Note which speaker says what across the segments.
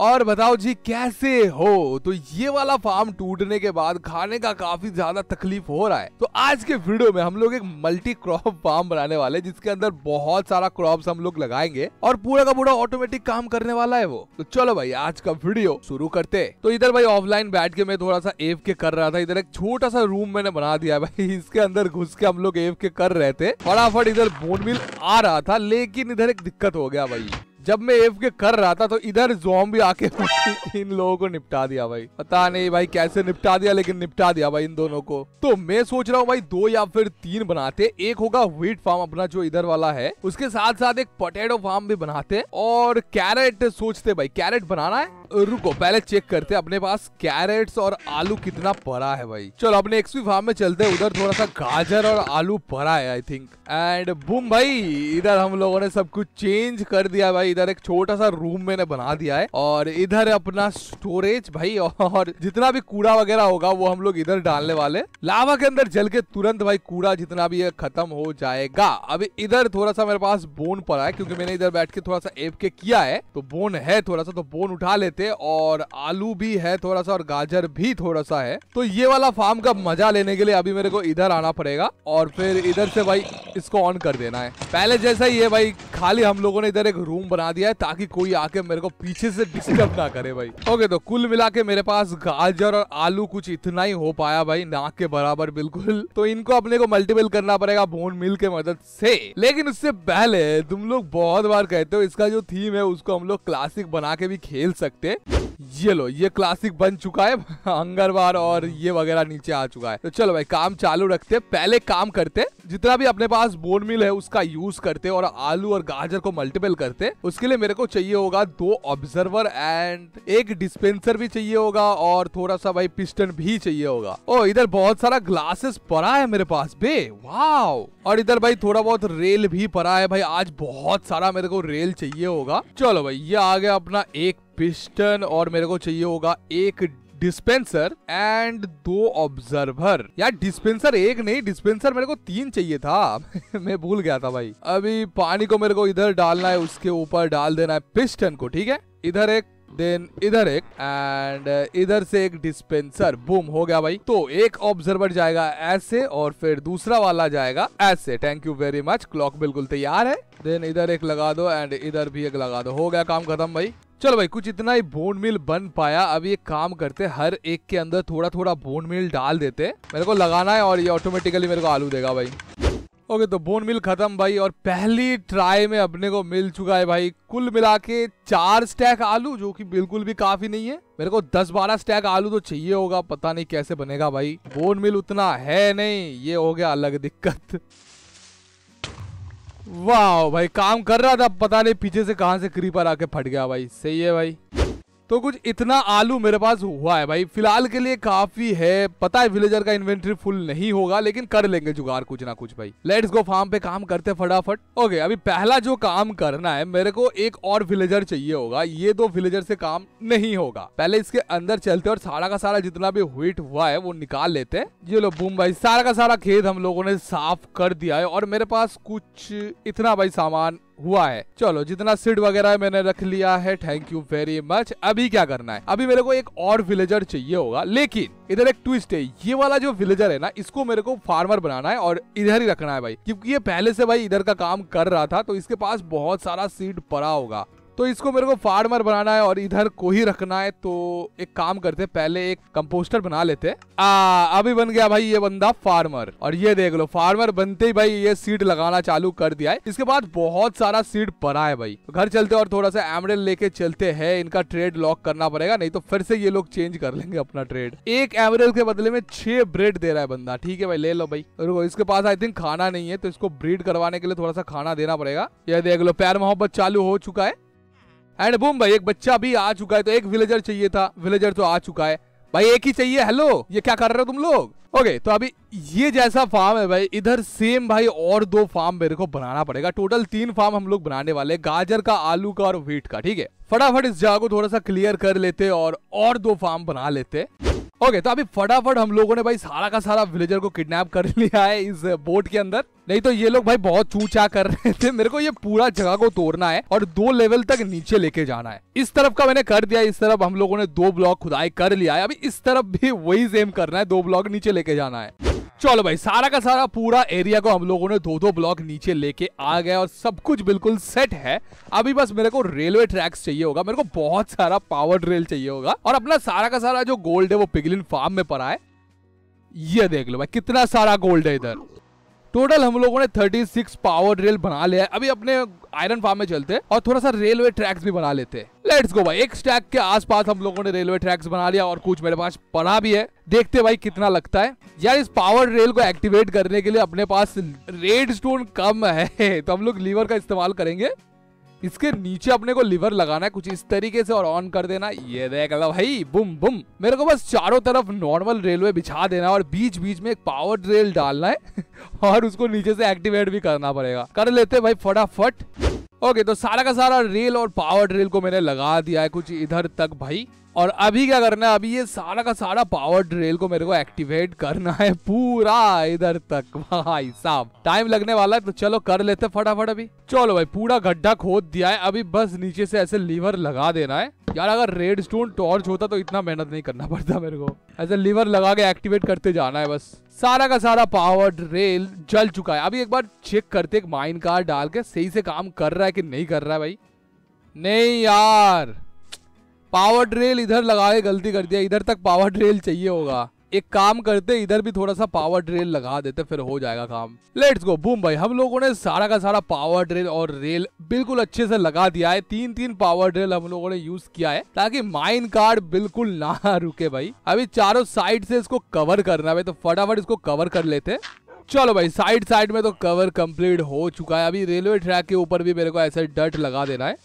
Speaker 1: और बताओ जी, कैसे हो? तो ये वाला फार्म टूटने के बाद खाने का काफ़ी ज़्यादा तकलीफ़ हो रहा है। तो आज के वीडियो में हम लोग एक मल्टी क्रॉप फार्म बनाने वाले जिसके अंदर बहुत सारा क्रॉप्स हम लोग लगाएँगे और पूरा का पूरा ऑटोमेटिक काम करने वाला है वो। तो चलो भाई, आज का वीडियो शुरू करते तो इधर भाई ऑफलाइन बैठ के मैं थोड़ा सा एफ़ के कर रहा था। इधर एक छोटा सा रूम मैंने बना दिया भाई। इसके अंदर घुस के हम लोग एफ़ के कर रहे थे। फटाफट इधर बोन मिल आ रहा था, लेकिन इधर एक दिक्कत हो गया भाई। जब मैं एफ़ के कर रहा था तो इधर जोम भी आके इन लोगों को निपटा दिया भाई। पता नहीं भाई कैसे निपटा दिया, लेकिन निपटा दिया भाई इन दोनों को। तो मैं सोच रहा हूँ भाई, दो या फिर तीन बनाते। एक होगा व्हीट फार्म अपना जो इधर वाला है। उसके साथ साथ एक पोटेटो फार्म भी बनाते। और कैरेट सोचते भाई कैरेट बनाना है? रुको, पहले चेक करते अपने पास कैरेट्स और आलू कितना पड़ा है भाई। चलो, अपने एक्सपी फार्म में चलते हैं, उधर थोड़ा सा गाजर और आलू पड़ा है आई थिंक एंड बूम भाई, इधर हम लोगों ने सब कुछ चेंज कर दिया भाई। इधर एक छोटा सा रूम मैंने बना दिया है, और इधर अपना स्टोरेज भाई, और जितना भी कूड़ा वगैरह होगा, वो हम लोग इधर डालने वाले। लावा के अंदर जल के तुरंत भाई, कूड़ा जितना भी है, खत्म हो जाएगा। अभी इधर थोड़ा सा मेरे पास बोन पड़ा है, क्योंकि मैंने इधर बैठ के थोड़ा सा एप के किया है तो बोन है थोड़ा सा तो बोन उठा लेते लेते और आलू भी है थोड़ा सा और गाजर भी थोड़ा सा है। तो ये वाला फार्म का मज़ा लेने के लिए अभी मेरे को इधर आना पड़ेगा और फिर इधर से भाई इसको ऑन कर देना है। पहले जैसा ही है भाई खाली हम लोगों ने इधर एक रूम बना दिया है ताकि कोई आके मेरे को पीछे से डिस्टर्ब ना करे भाई। ओके तो कुल मिला के मेरे पास गाजर और आलू कुछ इतना ही हो पाया भाई नाक के बराबर बिल्कुल। तो इनको अपने को मल्टीपल करना पड़ेगा बोन मिल के मदद से। लेकिन उससे पहले तुम लोग बहुत बार कहते हो इसका जो थीम है उसको हम लोग क्लासिक बना के भी खेल सकते सकते ये लो, ये क्लासिक बन चुका है, अंगरवार और ये वगैरह नीचे आ चुका है। तो चलो भाई, काम चालू रखते पहले काम करते जितना भी अपने पास बोन मिल है, उसका यूज़ करते और आलू और गाजर को मल्टीपल करते उसके लिए मेरे को चाहिए होगा दो ऑब्जर्वर एंड एक डिस्पेंसर भी चाहिए होगा और थोड़ा सा भाई पिस्टन भी चाहिए होगा। ओ, इधर बहुत सारा ग्लासेस पड़ा है मेरे पास बे। वाओ और इधर भाई थोड़ा बहुत रेल भी पड़ा है भाई। आज बहुत सारा मेरे को रेल चाहिए होगा। चलो भाई, ये आ गया अपना एक पिस्टन और मेरे को चाहिए होगा एक डिस्पेंसर एंड दो ऑब्जर्वर यार डिस्पेंसर एक नहीं डिस्पेंसर मेरे को तीन चाहिए था। मैं भूल गया था भाई। अभी पानी को मेरे को इधर डालना है, उसके ऊपर डाल देना है पिस्टन को, ठीक है? इधर एक देन इधर एक एंड इधर से एक डिस्पेंसर बूम हो गया भाई। तो एक ऑब्जर्वर जाएगा ऐसे और फिर दूसरा वाला जाएगा ऐसे। Thank you very much clock बिल्कुल तैयार है। देन इधर एक लगा दो एंड इधर भी एक लगा दो। हो गया काम खत्म भाई। चलो भाई, कुछ इतना ही बोन मिल बन पाया। अब एक काम करते हर एक के अंदर थोड़ा थोड़ा बोन मिल डाल देते मेरे को लगाना है और ये ऑटोमेटिकली मेरे को आलू देगा भाई। ओके तो बोन मिल खत्म भाई, और पहली ट्राई में अपने को मिल चुका है भाई कुल मिला के चार स्टैक आलू, जो कि बिल्कुल भी काफ़ी नहीं है। मेरे को दस बारह स्टैक आलू तो चाहिए होगा, पता नहीं कैसे बनेगा भाई। बोन मिल उतना है नहीं, ये हो गया अलग दिक्कत। वाह भाई, काम कर रहा था, पता नहीं पीछे से कहाँ से क्रीपर आके फट गया भाई। सही है भाई। तो कुछ इतना आलू मेरे पास हुआ है भाई। फ़िलहाल के लिए काफ़ी है। पता है विलेजर का इन्वेंट्री फुल नहीं होगा, लेकिन कर लेंगे जुगाड़ कुछ ना कुछ भाई। लेट्स गो फार्म पे काम करते फटाफट। ओके अभी पहला जो काम करना है, मेरे को एक और विलेजर चाहिए होगा। ये दो विलेजर से काम नहीं होगा। पहले इसके अंदर चलते और सारा का सारा जितना भी व्हीट हुआ है, वो निकाल लेते हैं। ये लो बूम भाई, सारा का सारा खेत हम लोगों ने साफ़ कर दिया है। और मेरे पास कुछ इतना भाई सामान हुआ है। चलो, जितना सीड वगैरह मैंने रख लिया है थैंक यू वेरी मच अभी क्या करना है? अभी मेरे को एक और विलेजर चाहिए होगा, लेकिन इधर एक ट्विस्ट है। ये वाला जो विलेजर है ना, इसको मेरे को फार्मर बनाना है और इधर ही रखना है भाई। क्योंकि ये पहले से भाई इधर का काम कर रहा था तो इसके पास बहुत सारा सीड पड़ा होगा। तो इसको मेरे को फार्मर बनाना है और इधर को ही रखना है। तो एक काम करते पहले एक कंपोस्टर बना लेते आ, अभी बन गया भाई ये बंदा फार्मर। और ये देख लो, फार्मर बनते ही भाई ये सीड लगाना चालू कर दिया है। इसके बाद बहुत सारा सीड पड़ा है भाई। घर चलते और थोड़ा सा एमरेल लेके चलते है। इनका ट्रेड लॉक करना पड़ेगा, नहीं तो फिर से ये लोग चेंज कर लेंगे अपना ट्रेड एक एमरेल के बदले में छह ब्रेड दे रहा है बंदा। ठीक है भाई, ले लो भाई। रुको, इसके पास आई थिंक खाना नहीं है तो इसको ब्रीड करवाने के लिए थोड़ा सा खाना देना पड़ेगा। ये देख लो प्यार मोहब्बत चालू हो चुका है। एंड बूम भाई, एक बच्चा भी आ चुका है तो एक विलेजर चाहिए था। विलेजर तो आ चुका है। भाई, एक ही चाहिए हेलो ये क्या कर रहे हो तुम लोग? ओके तो अभी ये जैसा फार्म है भाई, इधर सेम भाई, और दो फार्म मेरे को बनाना पड़ेगा। टोटल तीन फार्म हम लोग बनाने वाले गाजर का, आलू का और व्हीट का, ठीक है? फटाफट इस जगह को थोड़ा सा क्लियर कर लेते और और दो फार्म बना लेते ओके okay, तो अभी फटाफट हम लोगों ने भाई सारा का सारा विलेजर को किडनैप कर लिया है इस बोट के अंदर। नहीं तो ये लोग भाई बहुत चूचा कर रहे थे। मेरे को ये पूरा जगह को तोड़ना है और दो लेवल तक नीचे लेके जाना है। इस तरफ़ का मैंने कर दिया इस तरफ़ हम लोगों ने दो ब्लॉक खुदाई कर लिया है। अभी इस तरफ़ भी वही सेम करना है दो ब्लॉक नीचे लेके जाना है। चलो भाई, सारा का सारा पूरा एरिया को हम लोगों ने दो दो ब्लॉक नीचे लेके आ गए और सब कुछ बिल्कुल सेट है। अभी बस मेरे को रेलवे ट्रैक्स चाहिए होगा, मेरे को बहुत सारा पावर ड्रेल चाहिए होगा और अपना सारा का सारा जो गोल्ड है वो पिगलिन फार्म में पड़ा है। ये देख लो भाई, कितना सारा गोल्ड है इधर। टोटल हम लोगों ने 36 पावर रेल बना लिया है। अभी अपने आयरन फार्म में चलते हैं और थोड़ा सा रेलवे ट्रैक्स भी बना लेते हैं। लेट्स गो भाई। एक स्टैक के आसपास हम लोगों ने रेलवे ट्रैक्स बना लिया और कुछ मेरे पास पड़ा भी है। देखते भाई कितना लगता है। यार इस पावर रेल को एक्टिवेट करने के लिए अपने पास रेड स्टोन कम है। तो हम लोग लीवर का इस्तेमाल करेंगे। इसके नीचे अपने को लिवर लगाना है, कुछ इस तरीके से और ऑन कर देना। ये देख लो भाई, बुम बुम। मेरे को बस चारों तरफ़ नॉर्मल रेलवे बिछा देना और बीच बीच में एक पावर रेल डालना है और उसको नीचे से एक्टिवेट भी करना पड़ेगा। कर लेते भाई फटाफट। ओके तो सारा का सारा रेल और पावर ड्रिल को मैंने लगा दिया है कुछ इधर तक भाई। और अभी क्या करना है? अभी ये सारा का सारा पावर ड्रिल को मेरे को एक्टिवेट करना है पूरा इधर तक। भाई साहब टाइम लगने वाला है तो चलो कर लेते फटाफट अभी। चलो भाई, पूरा गड्ढा खोद दिया है। अभी बस नीचे से ऐसे लीवर लगा देना है। यार, अगर रेड स्टोन टॉर्च होता तो इतना मेहनत नहीं करना पड़ता मेरे को। ऐसे लीवर लगा के एक्टिवेट करते जाना है बस। सारा का सारा पावर रेल जल चुका है। अभी एक बार चेक करते माइन कार डाल के सही से काम कर रहा है कि नहीं कर रहा है भाई? नहीं यार। पावर ड्रेल इधर लगा के गलती कर दिया। इधर तक पावर ड्रेल चाहिए होगा। एक काम करते, इधर भी थोड़ा सा पावर ड्रेल लगा देते, फिर हो जाएगा काम। लेट्स गो बूम भाई, हम लोगों ने सारा का सारा पावर ड्रेल और रेल बिल्कुल अच्छे से लगा दिया है। तीन तीन पावर ड्रेल हम लोगों ने यूज़ किया है, ताकि माइन कार्ड बिल्कुल ना रुके भाई। अभी चारों साइड से इसको कवर करना है तो फटाफट इसको कवर कर लेते चलो भाई साइड साइड में तो कवर कंप्लीट हो चुका है। अभी रेलवे ट्रैक के ऊपर भी मेरे को ऐसे डट लगा देना है।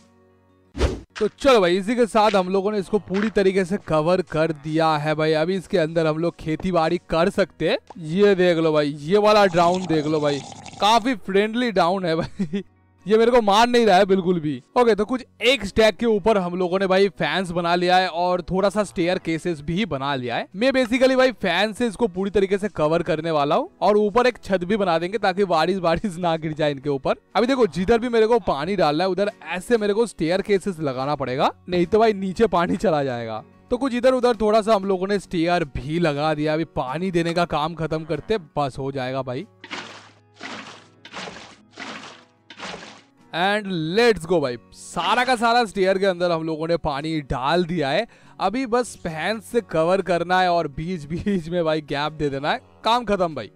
Speaker 1: तो चलो भाई, इसी के साथ हम लोगों ने इसको पूरी तरीके से कवर कर दिया है भाई। अभी इसके अंदर हम लोग खेती बाड़ी कर सकते हैं। ये देख लो भाई, ये वाला ड्राउन देख लो भाई। काफ़ी फ्रेंडली डाउन है भाई। ये मेरे को मान नहीं रहा है बिल्कुल भी। ओके तो कुछ एक स्टैक के ऊपर हम लोगों ने भाई फैंस बना लिया है और थोड़ा सा स्टेयर केसेस भी बना लिया है। मैं बेसिकली भाई फ़ैन से इसको पूरी तरीके से कवर करने वाला हूँ और ऊपर एक छत भी बना देंगे ताकि बारिश बारिश ना गिर जाए इनके ऊपर। अभी देखो, जिधर भी मेरे को पानी डालना है, उधर ऐसे मेरे को स्टेयर केसेस लगाना पड़ेगा, नहीं तो भाई नीचे पानी चला जाएगा। तो कुछ इधर उधर थोड़ा सा हम लोगों ने स्टेयर भी लगा दिया, अभी पानी देने का काम खत्म करते, बस हो जाएगा भाई। एंड लेट्स गो भाई। सारा का सारा स्टेयर के अंदर हम लोगों ने पानी डाल दिया है। अभी बस फ़ैन से कवर करना है और बीच बीच में भाई गैप दे देना है। काम खत्म, भाई।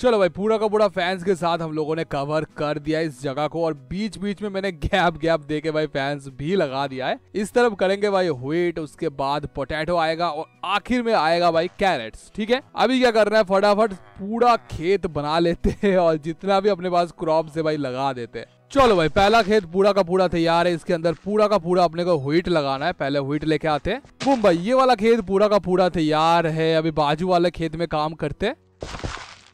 Speaker 1: चलो भाई, पूरा का पूरा फैंस के साथ हम लोगों ने कवर कर दिया इस जगह को और बीच बीच में मैंने गैप गैप दे के भाई फैंस भी लगा दिया है। इस तरफ़ करेंगे भाई व्हीट उसके बाद पोटैटो आएगा और आखिर में आएगा भाई कैरेट्स ठीक है? अभी क्या करना है, फटाफट पूरा खेत बना लेते हैं और जितना भी अपने पास क्रॉप से भाई लगा देते हैं। चलो भाई, पहला खेत पूरा का पूरा तैयार है, इसके अंदर पूरा का पूरा अपने को व्हीट लगाना है, पहले व्हीट लेके आते हैं। बुम भाई ये वाला खेत पूरा का पूरा तैयार है, अभी बाजू वाले खेत में काम करते हैं।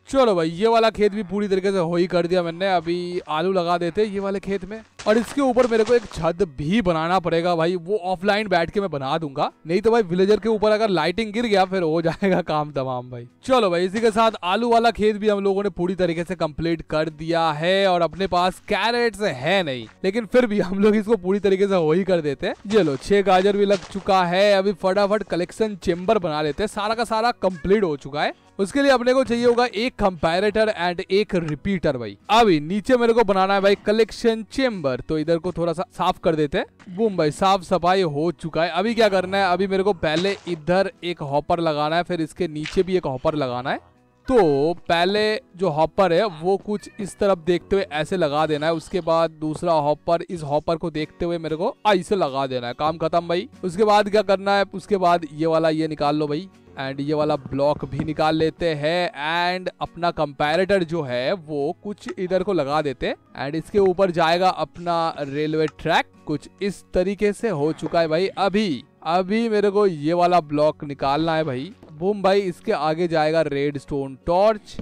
Speaker 1: चलो भाई, ये वाला खेत भी पूरी तरीके से हो ही कर दिया मैंने। अभी आलू लगा देते ये वाले खेत में। और इसके ऊपर मेरे को एक छत भी बनाना पड़ेगा भाई, वो ऑफलाइन बैठ के मैं बना दूँगा। नहीं तो भाई विलेजर के ऊपर अगर लाइटिंग गिर गया, फिर हो जाएगा काम तमाम भाई। चलो भाई, इसी के साथ आलू वाला खेत भी हम लोगों ने पूरी तरीके से कंप्लीट कर दिया है और अपने पास कैरेट है नहीं, लेकिन फिर भी हम लोग इसको पूरी तरीके से हो ही कर देते हैं। चलो छह गाजर भी लग चुका है। अभी फटाफट कलेक्शन चेम्बर बना लेते हैं। सारा का सारा कंप्लीट हो चुका है। उसके लिए अपने को चाहिए होगा एक कंपैरेटर एंड एक रिपीटर भाई। अभी नीचे मेरे को बनाना है भाई कलेक्शन चेम्बर तो इधर को थोड़ा सा साफ़ कर देते हैं। बूम भाई, साफ़ सफ़ाई हो चुका है। अभी क्या करना है? अभी मेरे को पहले इधर एक हॉपर लगाना है, फिर इसके नीचे भी एक हॉपर लगाना है। तो पहले जो हॉपर है, वो कुछ इस तरफ़ देखते हुए ऐसे लगा देना है। उसके बाद दूसरा हॉपर, इस हॉपर को देखते हुए मेरे को ऐसे लगा देना है। काम खत्म भाई। उसके बाद क्या करना है? उसके बाद ये वाला ये निकाल लो भाई। एंड ये वाला ब्लॉक भी निकाल लेते हैं एंड अपना कंपैरेटर जो है, वो कुछ इधर को लगा देते एंड इसके ऊपर जाएगा अपना रेलवे ट्रैक कुछ इस तरीके से हो चुका है भाई। अभी अभी मेरे को ये वाला ब्लॉक निकालना है भाई। बूम भाई, इसके आगे जाएगा रेड स्टोन टॉर्च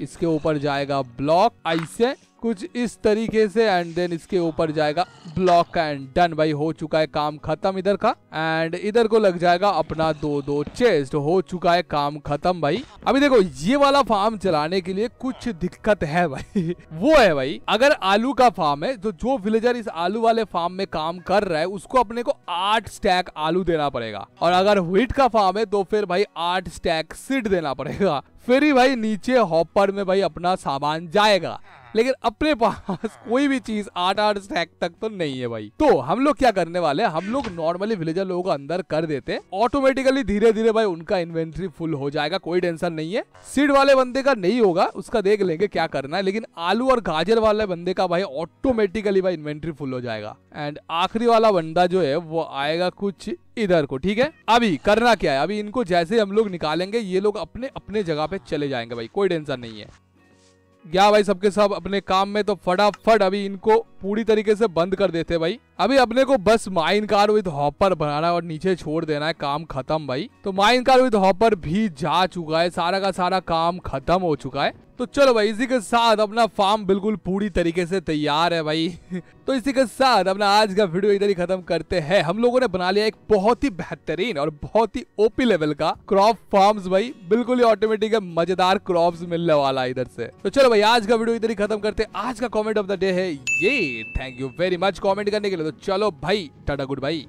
Speaker 1: इसके ऊपर जाएगा ब्लॉक ऐसे कुछ इस तरीके से एंड देन इसके ऊपर जाएगा ब्लॉक एंड डन भाई, हो चुका है काम खत्म इधर का एंड इधर को लग जाएगा अपना दो दो चेस्ट हो चुका है काम खत्म भाई। अभी देखो, ये वाला फार्म चलाने के लिए कुछ दिक्कत है भाई। वो है भाई, अगर आलू का फार्म है तो जो विलेजर इस आलू वाले फार्म में काम कर रहा है, उसको अपने को आठ स्टैक आलू देना पड़ेगा। और अगर व्हीट का फार्म है तो फिर भाई आठ स्टैक सीड देना पड़ेगा। फिर ही भाई नीचे हॉपर में भाई अपना सामान जाएगा। लेकिन अपने पास कोई भी चीज़ आठ आठ स्टैक तक तो नहीं है भाई। तो हम लोग क्या करने वाले हैं? हम लोग नॉर्मली विलेजर लोगों को अंदर कर देते ऑटोमेटिकली धीरे धीरे भाई उनका इन्वेंट्री फुल हो जाएगा कोई टेंशन नहीं है। सीड वाले बंदे का नहीं होगा उसका देख लेंगे क्या करना है। लेकिन आलू और गाजर वाले बंदे का भाई ऑटोमेटिकली भाई इन्वेंट्री फुल हो जाएगा। एंड आखिरी वाला बंदा जो है वो आएगा कुछ इधर को ठीक है? अभी करना क्या है? अभी इनको जैसे हम लोग निकालेंगे ये लोग अपने अपने जगह पे चले जाएँगे भाई कोई टेंशन नहीं है। गया भाई सबके सब अपने काम में तो फटाफट अभी इनको पूरी तरीके से बंद कर देते भाई। अभी अपने को बस माइन कार विद हॉपर बनाना है और नीचे छोड़ देना है, काम खत्म भाई। तो माइन कार विद हॉपर भी जा चुका है, सारा का सारा काम खत्म हो चुका है। तो चलो भाई, इसी के साथ अपना फार्म बिल्कुल पूरी तरीके से तैयार है भाई। तो इसी के साथ अपना आज का वीडियो इधर ही खत्म करते हैं। हम लोगों ने बना लिया एक बहुत ही बेहतरीन और बहुत ही ओपी लेवल का क्रॉप फार्म्स भाई। बिल्कुल ही ऑटोमेटिक मज़ेदार क्रॉप्स मिलने वाला इधर से। तो चलो भाई, आज का वीडियो इधर ही खत्म करते आज का कॉमेंट ऑफ़ द डे है ये। Thank you very much comment करने के लिए तो चलो भाई टाटा गुड भाई